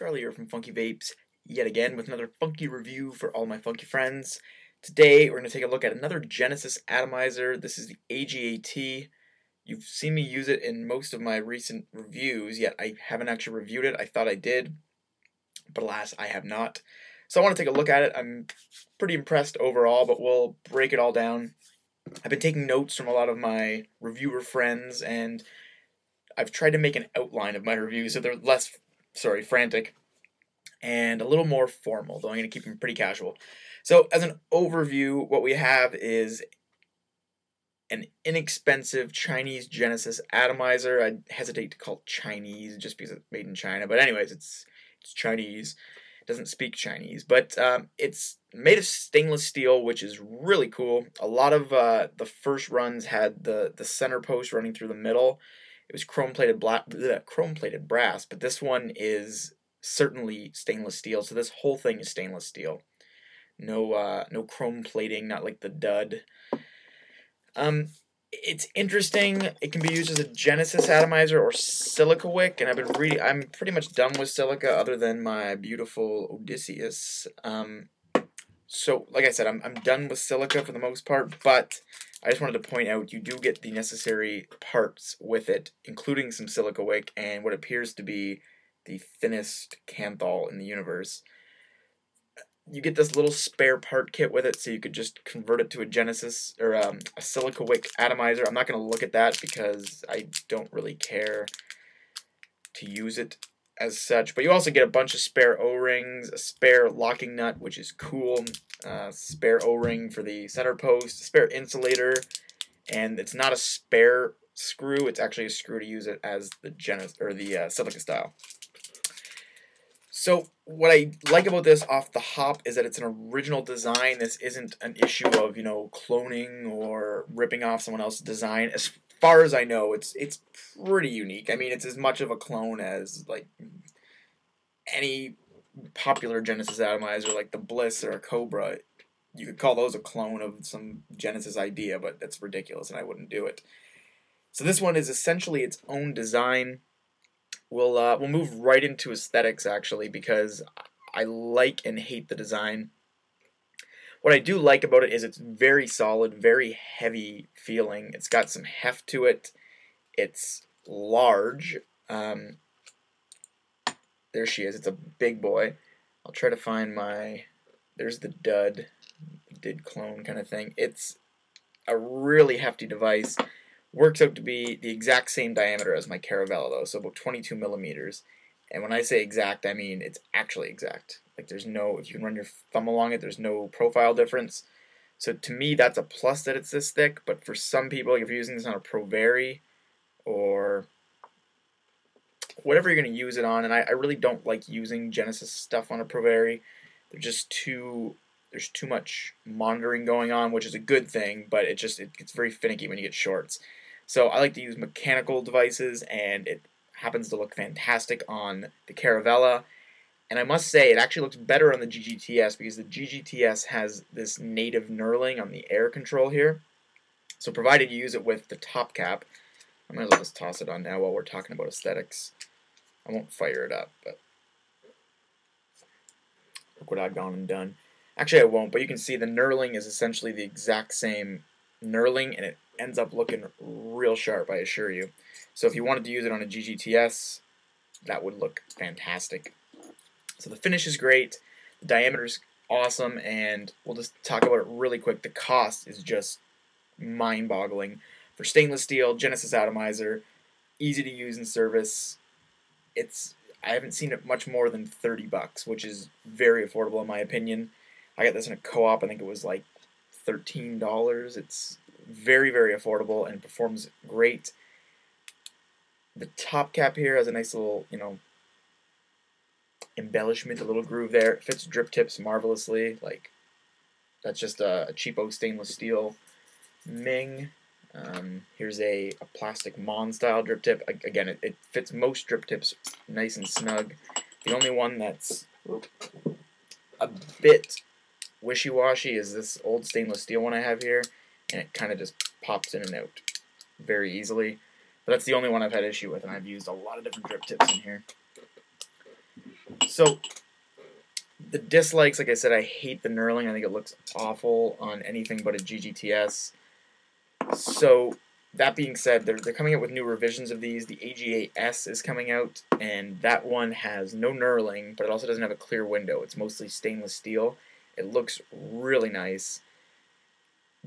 Charlie here from Funky Vapes, yet again with another funky review for all my funky friends. Today we're going to take a look at another Genesis atomizer. This is the AGA-T. You've seen me use it in most of my recent reviews, yet I haven't actually reviewed it. I thought I did, but alas, I have not. So I want to take a look at it. I'm pretty impressed overall, but we'll break it all down. I've been taking notes from a lot of my reviewer friends, and I've tried to make an outline of my reviews so they're less, sorry, frantic and a little more formal, though I'm going to keep them pretty casual. So, as an overview, what we have is an inexpensive Chinese Genesis atomizer. I hesitate to call it Chinese just because it's made in China, but anyways, it's it's Chinese. It doesn't speak Chinese, but um, it's made of stainless steel, which is really cool. A lot of uh, the first runs had the the center post running through the middle. It was chrome plated black, chrome plated brass, but this one is certainly stainless steel. So this whole thing is stainless steel. No, uh, no chrome plating, not like the dud. Um, it's interesting. It can be used as a Genesis atomizer or silica wick, and I've been reading. I'm pretty much done with silica, other than my beautiful Odysseus. Um, so, like I said, I'm I'm done with silica for the most part, but I just wanted to point out you do get the necessary parts with it, including some silica wick and what appears to be the thinnest Kanthal in the universe you get this little spare part kit with it, so you could just convert it to a Genesis or um, a silica wick atomizer. I'm not going to look at that because I don't really care to use it as such. But you also get a bunch of spare O-rings, a spare locking nut, which is cool, uh, spare O-ring for the center post, spare insulator, and it's not a spare screw. It's actually a screw to use it as the Genesis or the uh, silica style. So what I like about this off the hop is that it's an original design. This isn't an issue of, you know, cloning or ripping off someone else's design. Far as I know, it's it's pretty unique. I mean, it's as much of a clone as like any popular Genesis atomizer like the Bliss or a Cobra. You could call those a clone of some Genesis idea, but that's ridiculous and I wouldn't do it. So this one is essentially its own design we'll uh, we'll move right into aesthetics actually because I like and hate the design. What I do like about it is it's very solid, very heavy feeling. It's got some heft to it. It's large. Um, there she is. It's a big boy. I'll try to find my. There's the dud, did clone kind of thing. It's a really hefty device works out to be the exact same diameter as my Caravella though, so about 22 millimeters. And when I say exact, I mean it's actually exact. Like there's no, if you can run your thumb along it, there's no profile difference. So to me, that's a plus that it's this thick. But for some people, if you're using this on a Provari or whatever you're going to use it on, and I, I really don't like using Genesis stuff on a Provari. They're just too there's too much monitoring going on, which is a good thing, but it just it gets very finicky when you get shorts. So I like to use mechanical devices, and it happens to look fantastic on the Caravella. And I must say, it actually looks better on the GGTS because the GGTS has this native knurling on the air control here. So provided you use it with the top cap, I might as well just toss it on now while we're talking about aesthetics. I won't fire it up, but look what I've gone and done. Actually, I won't, but you can see the knurling is essentially the exact same knurling, and it ends up looking real sharp, I assure you. So if you wanted to use it on a GGTS, that would look fantastic. So the finish is great, the diameter is awesome, and we'll just talk about it really quick. The cost is just mind-boggling. For stainless steel, Genesis atomizer, easy to use in service. It's I haven't seen it much more than 30 bucks, which is very affordable in my opinion. I got this in a co-op. I think it was like $13. It's very, very affordable and performs great. The top cap here has a nice little, you know, embellishment, a little groove there. It fits drip tips marvelously. Like, that's just a, cheapo stainless steel Ming. Um, here's a, a plastic Mon style drip tip. Again, it, it fits most drip tips nice and snug. The only one that's a bit wishy-washy is this old stainless steel one I have here and it kind of just pops in and out very easily. But that's the only one I've had issue with, and I've used a lot of different drip tips in here. So the dislikes, like I said, I hate the knurling. I think it looks awful on anything but a GGTS. So that being said, they're, they're coming out with new revisions of these. The AGA-S is coming out, and that one has no knurling, but it also doesn't have a clear window. It's mostly stainless steel. It looks really nice,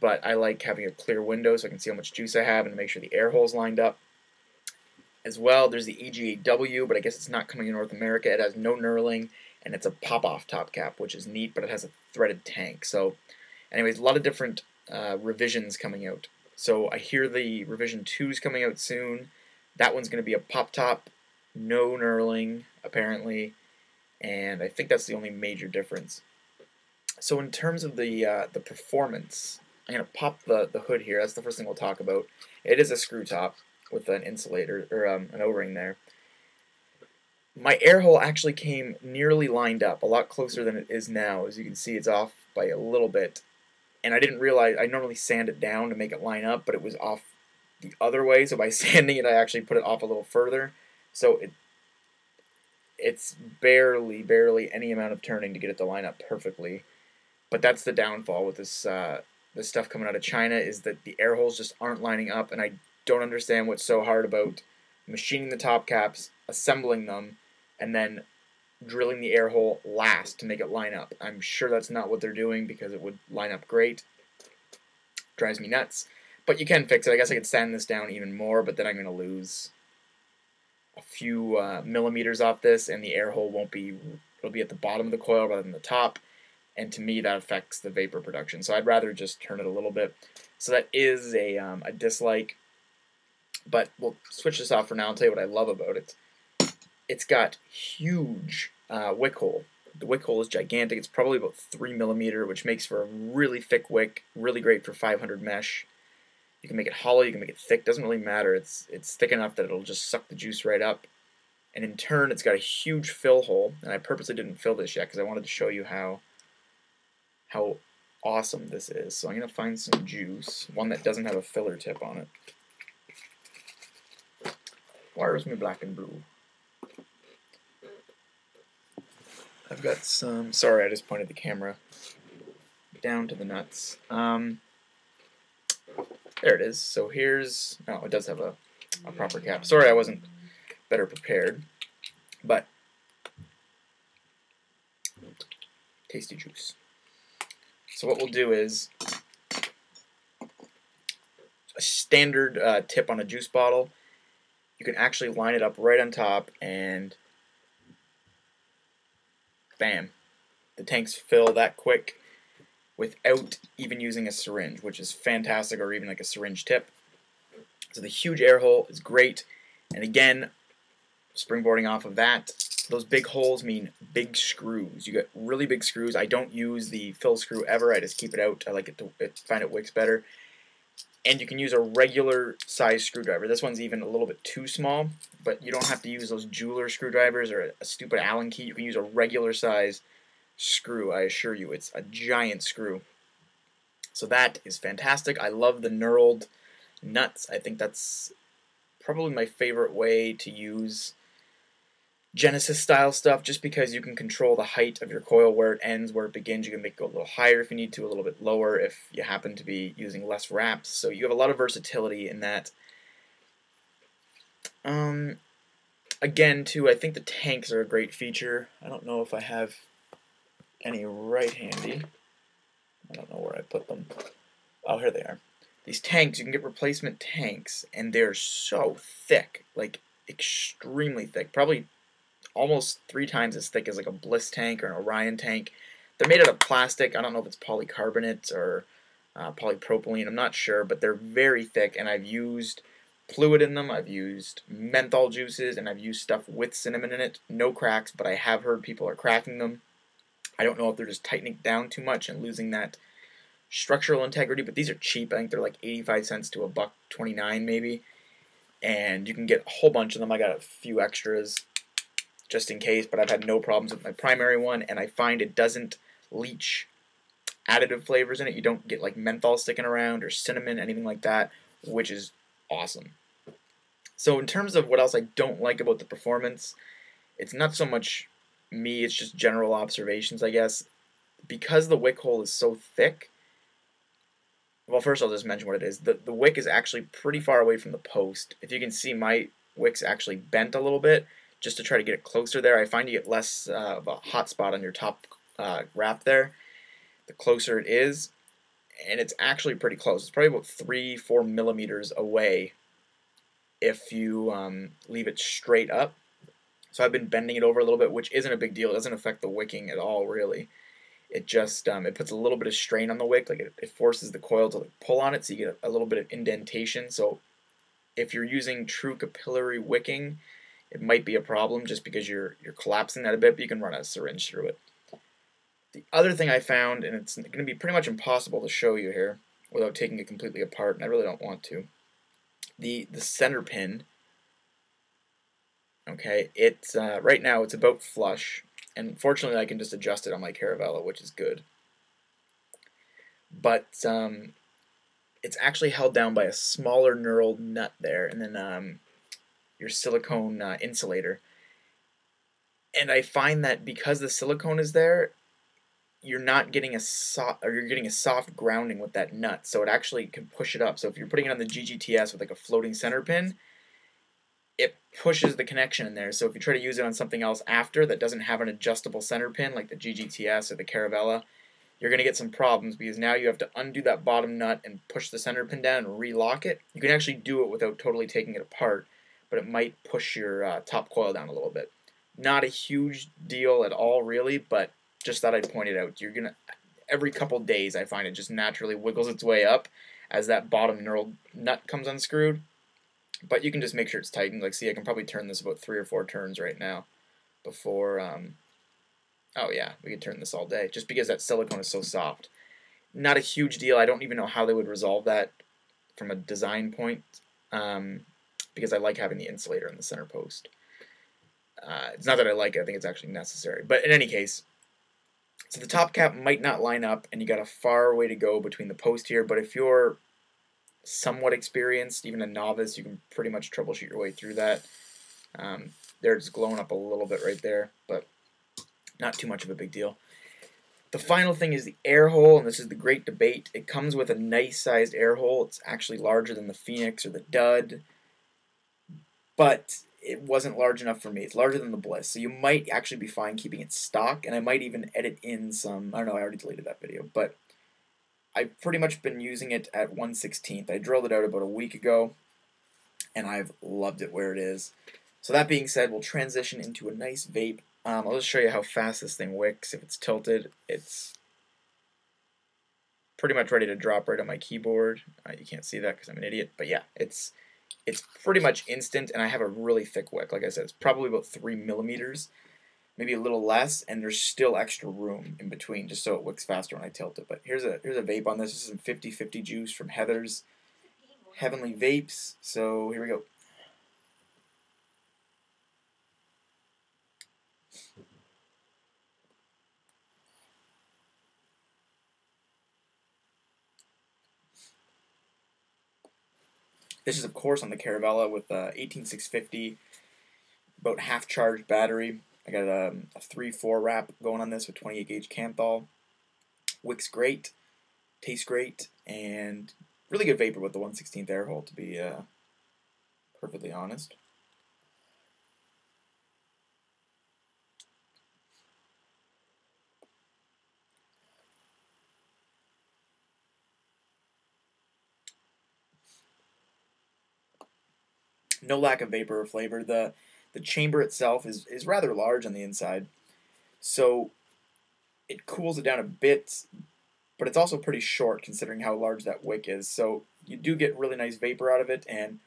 but I like having a clear window so I can see how much juice I have and make sure the air hole's lined up. As well, there's the AGA-W, but I guess it's not coming in North America. It has no knurling, and it's a pop-off top cap, which is neat, but it has a threaded tank. So, anyways, a lot of different uh, revisions coming out. So I hear the revision 2 is coming out soon. That one's going to be a pop top, no knurling, apparently, and I think that's the only major difference. So in terms of the uh, the performance, I'm going to pop the, the hood here. That's the first thing we'll talk about. It is a screw top with an insulator, or um, an O-ring there. My air hole actually came nearly lined up, a lot closer than it is now. As you can see, it's off by a little bit and I didn't realize I normally sand it down to make it line up, but it was off the other way. So by sanding it, I actually put it off a little further. So it it's barely, barely any amount of turning to get it to line up perfectly. But that's the downfall with this uh, this stuff coming out of China is that the air holes just aren't lining up, and I don't understand what's so hard about machining the top caps, assembling them, and then drilling the air hole last to make it line up. I'm sure that's not what they're doing because it would line up great. Drives me nuts. But you can fix it. I guess I could sand this down even more, but then I'm going to lose a few uh, millimeters off this, and the air hole won't be, it'll be at the bottom of the coil rather than the top, and to me that affects the vapor production. So I'd rather just turn it a little bit. So that is a, um, a dislike, but we'll switch this off for now. I'll tell you what I love about it. It's got huge uh, wick hole. The wick hole is gigantic. It's probably about 3 millimeter, which makes for a really thick wick, really great for 500 mesh. You can make it hollow, you can make it thick, doesn't really matter. It's, it's thick enough that it'll just suck the juice right up. And in turn, it's got a huge fill hole, and I purposely didn't fill this yet because I wanted to show you how, how awesome this is. So I'm going to find some juice, one that doesn't have a filler tip on it. Where's my black and blue? I've got some. Sorry, I just pointed the camera down to the nuts. Um, there it is. So here's. Oh, it does have a, a proper cap. Sorry, I wasn't better prepared, but tasty juice. So what we'll do is a standard uh, tip on a juice bottle. You can actually line it up right on top and bam, the tanks fill that quick without even using a syringe, which is fantastic, or even like a syringe tip. So the huge air hole is great. And again, springboarding off of that, those big holes mean big screws. You get really big screws. I don't use the fill screw ever. I just keep it out. I like it to find it wicks better. And you can use a regular size screwdriver. This one's even a little bit too small, but you don't have to use those jeweler screwdrivers or a stupid Allen key. You can use a regular size screw, I assure you. It's a giant screw. So that is fantastic. I love the knurled nuts. I think that's probably my favorite way to use Genesis style stuff just because you can control the height of your coil where it ends, where it begins. You can make it go a little higher if you need to, a little bit lower if you happen to be using less wraps. So you have a lot of versatility in that. Um, again, too, I think the tanks are a great feature. I don't know if I have any right handy. I don't know where I put them. Oh, here they are. These tanks, you can get replacement tanks, and they're so thick, like extremely thick, probably almost three times as thick as like a Bliss tank or an Orion tank. They're made out of plastic. I don't know if it's polycarbonate or uh, polypropylene. I'm not sure, but they're very thick, and I've used fluid in them. I've used menthol juices, and I've used stuff with cinnamon in it. No cracks, but I have heard people are cracking them. I don't know if they're just tightening down too much and losing that structural integrity, but these are cheap. I think they're like 85 cents to a buck 29 maybe. And you can get a whole bunch of them. I got a few extras just in case, but I've had no problems with my primary one, and I find it doesn't leach additive flavors in it. You don't get like menthol sticking around or cinnamon, anything like that, which is awesome. So in terms of what else I don't like about the performance, it's not so much me, it's just general observations, I guess. Because the wick hole is so thick, well, first I'll just mention what it is. The, the wick is actually pretty far away from the post. If you can see, my wick's actually bent a little bit just to try to get it closer there. I find you get less uh, of a hot spot on your top uh, wrap there the closer it is. And it's actually pretty close. It's probably about three, four millimeters away if you um, leave it straight up. So I've been bending it over a little bit, which isn't a big deal. It doesn't affect the wicking at all, really. It just um, it puts a little bit of strain on the wick, like it, it forces the coil to like, pull on it, so you get a, a little bit of indentation. So if you're using true capillary wicking, it might be a problem just because you're you're collapsing that a bit, but you can run a syringe through it. The other thing I found, and it's going to be pretty much impossible to show you here without taking it completely apart, and I really don't want to, the the center pin. Okay, it's uh, right now it's about flush, and fortunately I can just adjust it on my Caravella, which is good. But um, it's actually held down by a smaller knurled nut there, and then um, your silicone uh, insulator. And I find that because the silicone is there, you're not getting a soft or you're getting a soft grounding with that nut, so it actually can push it up. So if you're putting it on the GGTS with like a floating center pin, it pushes the connection in there. So if you try to use it on something else after that doesn't have an adjustable center pin like the GGTS or the Caravella, you're going to get some problems because now you have to undo that bottom nut and push the center pin down and relock it. You can actually do it without totally taking it apart, but it might push your uh, top coil down a little bit. Not a huge deal at all, really, but just thought I'd point it out. You're gonna every couple days I find it just naturally wiggles its way up as that bottom nut comes unscrewed. But you can just make sure it's tightened. Like, see, I can probably turn this about three or four turns right now before. Um, oh yeah, we could turn this all day just because that silicone is so soft. Not a huge deal. I don't even know how they would resolve that from a design point um, because I like having the insulator in the center post. Uh, it's not that I like it, I think it's actually necessary. But in any case, so the top cap might not line up, and you got a far way to go between the post here, but if you're somewhat experienced, even a novice, you can pretty much troubleshoot your way through that. Um, they're glowing up a little bit right there, but not too much of a big deal. The final thing is the air hole, and this is the great debate. It comes with a nice sized air hole. It's actually larger than the Phoenix or the Dud, but it wasn't large enough for me. It's larger than the Bliss, so you might actually be fine keeping it stock, and I might even edit in some, I don't know, I already deleted that video, but I've pretty much been using it at 1 16th. I drilled it out about a week ago, and I've loved it where it is. So that being said, we'll transition into a nice vape. Um, I'll just show you how fast this thing wicks. If it's tilted, it's pretty much ready to drop right on my keyboard. Uh, you can't see that because I'm an idiot, but yeah, it's it's pretty much instant, and I have a really thick wick. Like I said, it's probably about three millimeters, maybe a little less, and there's still extra room in between, just so it wicks faster when I tilt it. But here's a here's a vape on this. This is some 50-50 juice from Heather's Heavenly Vapes. So here we go. This is, of course, on the Caravella with a 18650, about half charged battery. I got a, a 3-4 wrap going on this with 28 gauge Kanthal. Wicks great, tastes great, and really good vapor with the 116th air hole, to be uh, perfectly honest. No lack of vapor or flavor. The the chamber itself is, is rather large on the inside, so it cools it down a bit, but it's also pretty short considering how large that wick is. So you do get really nice vapor out of it, and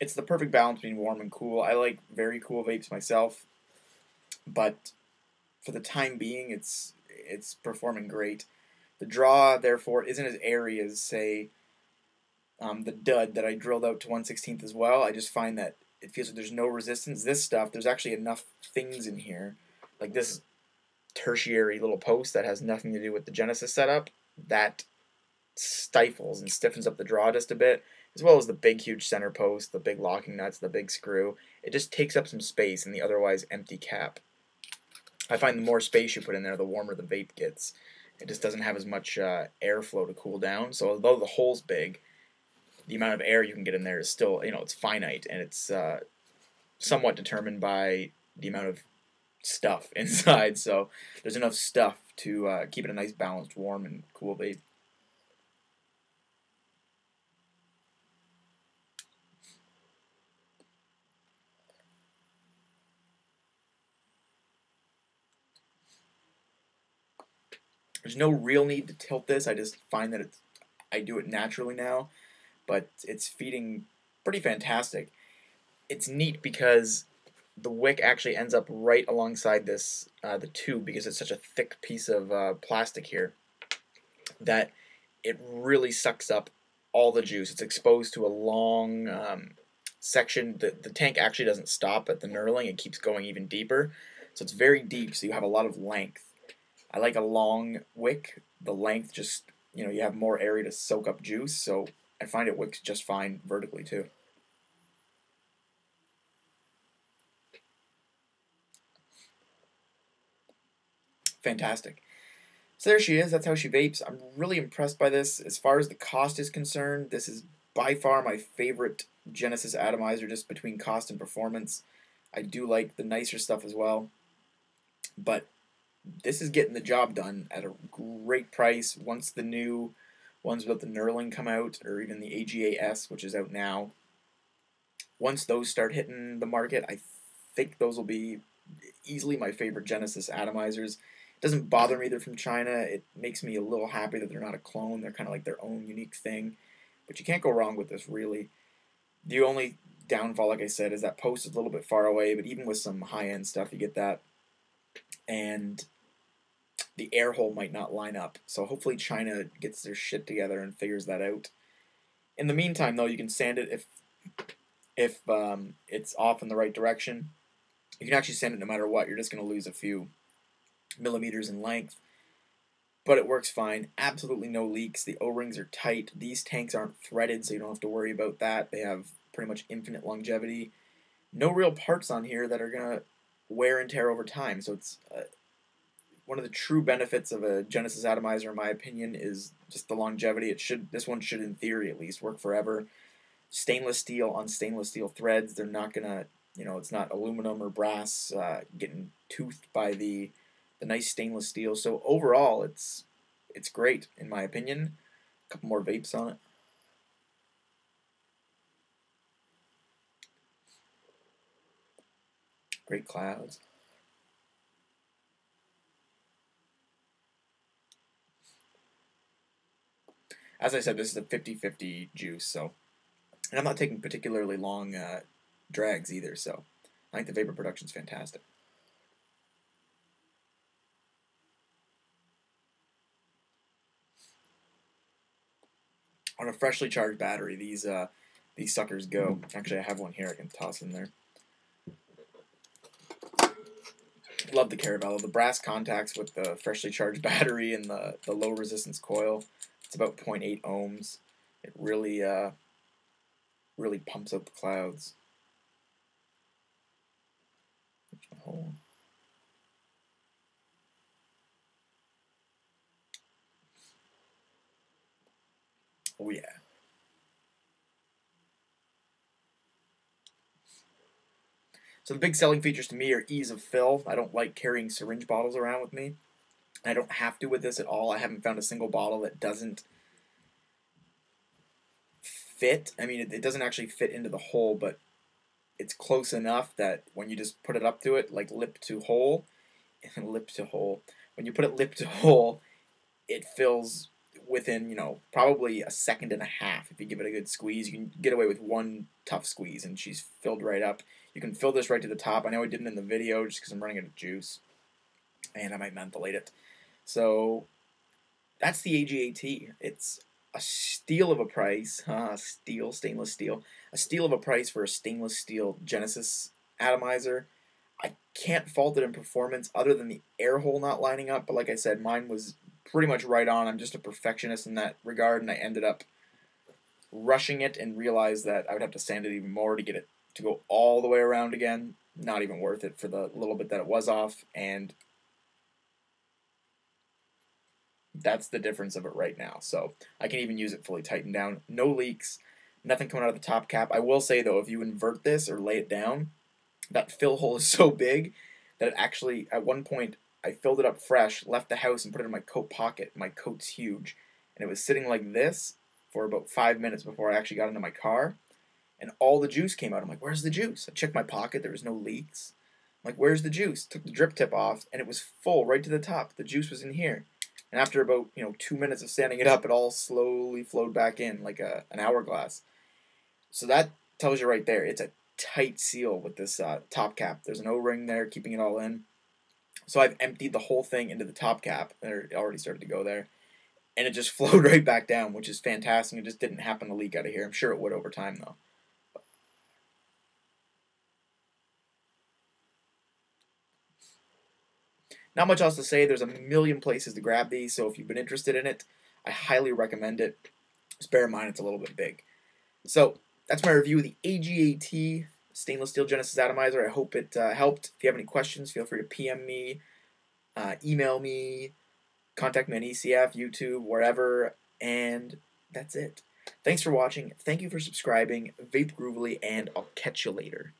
it's the perfect balance between warm and cool. I like very cool vapes myself, but for the time being, it's it's performing great. The draw, therefore, isn't as airy as say um, the dud that I drilled out to 116th as well. I just find that it feels like there's no resistance. This stuff, there's actually enough things in here, like this tertiary little post that has nothing to do with the Genesis setup, that stifles and stiffens up the draw just a bit, as well as the big, huge center post, the big locking nuts, the big screw. It just takes up some space in the otherwise empty cap. I find the more space you put in there, the warmer the vape gets. It just doesn't have as much uh, airflow to cool down. So although the hole's big, the amount of air you can get in there is still, you know, it's finite and it's uh, somewhat determined by the amount of stuff inside. So there's enough stuff to uh, keep it a nice balanced, warm, and cool vape. There's no real need to tilt this. I just find that it's I do it naturally now, but it's feeding pretty fantastic. It's neat because the wick actually ends up right alongside this uh, the tube because it's such a thick piece of uh, plastic here that it really sucks up all the juice. It's exposed to a long um, section. The, the tank actually doesn't stop at the knurling. It keeps going even deeper. So it's very deep, so you have a lot of length. I like a long wick. The length just, you know, you have more area to soak up juice, so I find it works just fine vertically too. Fantastic. So there she is. That's how she vapes. I'm really impressed by this. As far as the cost is concerned, this is by far my favorite Genesis atomizer just between cost and performance. I do like the nicer stuff as well. But this is getting the job done at a great price. Once the new ones with the knurling come out, or even the AGA-S, which is out now, once those start hitting the market, I think those will be easily my favorite Genesis atomizers. It doesn't bother me they're from China. It makes me a little happy that they're not a clone. They're kind of like their own unique thing. But you can't go wrong with this, really. The only downfall, like I said, is that post is a little bit far away, but even with some high-end stuff, you get that and the air hole might not line up. So hopefully China gets their shit together and figures that out. In the meantime, though, you can sand it if if um, it's off in the right direction. You can actually sand it no matter what. You're just going to lose a few millimeters in length. But it works fine. Absolutely no leaks. The O-rings are tight. These tanks aren't threaded, so you don't have to worry about that. They have pretty much infinite longevity. No real parts on here that are going to wear and tear over time. So it's uh, one of the true benefits of a Genesis atomizer, in my opinion, is just the longevity. It should this one should, in theory, at least work forever. Stainless steel on stainless steel threads. They're not gonna, you know, it's not aluminum or brass uh, getting toothed by the the nice stainless steel. So overall, it's it's great in my opinion. A couple more vapes on it. Great clouds. As I said, this is a 50-50 juice, so and I'm not taking particularly long uh, drags either, so I think the vapor production is fantastic. On a freshly charged battery, these uh, these suckers go. Actually, I have one here I can toss in there. love the Caravella. The brass contacts with the freshly charged battery and the, the low resistance coil. It's about 0.8 ohms. It really uh, really pumps up the clouds. Oh yeah. So the big selling features to me are ease of fill. I don't like carrying syringe bottles around with me. I don't have to with this at all. I haven't found a single bottle that doesn't fit. I mean, it, it doesn't actually fit into the hole, but it's close enough that when you just put it up to it, like lip to hole, lip to hole, when you put it lip to hole, it fills within, you know, probably a second and a half. If you give it a good squeeze, you can get away with one tough squeeze and she's filled right up. You can fill this right to the top. I know I didn't in the video just because I'm running out of juice. And I might mentholate it. So that's the AGA-T. It's a steal of a price. Uh, steel, stainless steel. A steal of a price for a stainless steel Genesis atomizer. I can't fault it in performance other than the air hole not lining up. But like I said, mine was pretty much right on. I'm just a perfectionist in that regard, and I ended up rushing it and realized that I would have to sand it even more to get it to go all the way around again. Not even worth it for the little bit that it was off. And That's the difference of it right now. So I can even use it fully tightened down. No leaks, nothing coming out of the top cap. I will say though, if you invert this or lay it down, that fill hole is so big that it actually, at one point, I filled it up fresh, left the house, and put it in my coat pocket. My coat's huge. And it was sitting like this for about five minutes before I actually got into my car. And all the juice came out. I'm like, where's the juice? I checked my pocket. There was no leaks. I'm like, where's the juice? Took the drip tip off, and it was full right to the top. The juice was in here. And after about you know two minutes of standing it up, it all slowly flowed back in like a an hourglass. So that tells you right there, it's a tight seal with this uh, top cap. There's an O-ring there keeping it all in. So I've emptied the whole thing into the top cap. It already started to go there. And it just flowed right back down, which is fantastic. It just didn't happen to leak out of here. I'm sure it would over time, though. Not much else to say. There's a million places to grab these, so if you've been interested in it, I highly recommend it. Just bear in mind it's a little bit big. So that's my review of the AGA-T stainless steel Genesis atomizer. I hope it uh, helped. If you have any questions, feel free to PM me, uh, email me, contact me on ECF, YouTube, wherever, and that's it. Thanks for watching. Thank you for subscribing. Vape Groovily, and I'll catch you later.